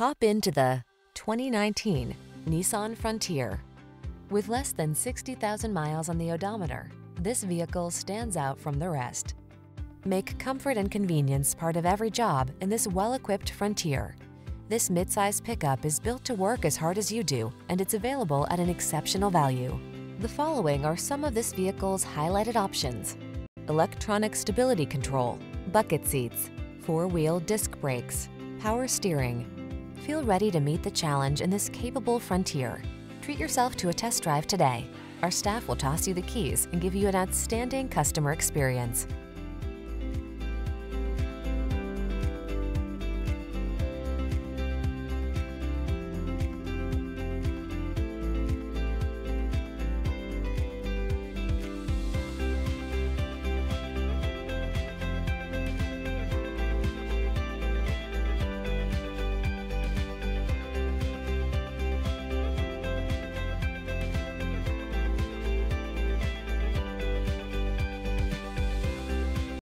Hop into the 2019 Nissan Frontier. With less than 60,000 miles on the odometer, this vehicle stands out from the rest. Make comfort and convenience part of every job in this well-equipped Frontier. This midsize pickup is built to work as hard as you do, and it's available at an exceptional value. The following are some of this vehicle's highlighted options. Electronic stability control, bucket seats, four-wheel disc brakes, power steering. Feel ready to meet the challenge in this capable Frontier. Treat yourself to a test drive today. Our staff will toss you the keys and give you an outstanding customer experience.